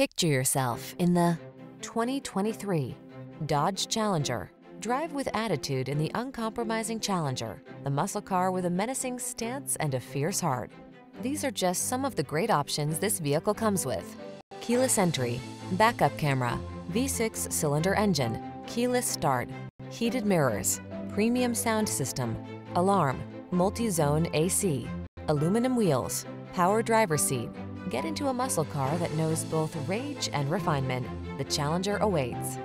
Picture yourself in the 2023 Dodge Challenger. Drive with attitude in the uncompromising Challenger, the muscle car with a menacing stance and a fierce heart. These are just some of the great options this vehicle comes with. Keyless entry, backup camera, V6 cylinder engine, keyless start, heated mirrors, premium sound system, alarm, multi-zone AC, aluminum wheels, power driver seat. Get into a muscle car that knows both rage and refinement. The Challenger awaits.